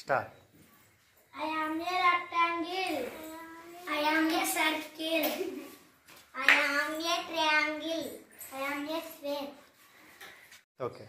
Start. I am a rectangle. I am a circle. I am a triangle. I am a sphere. Okay.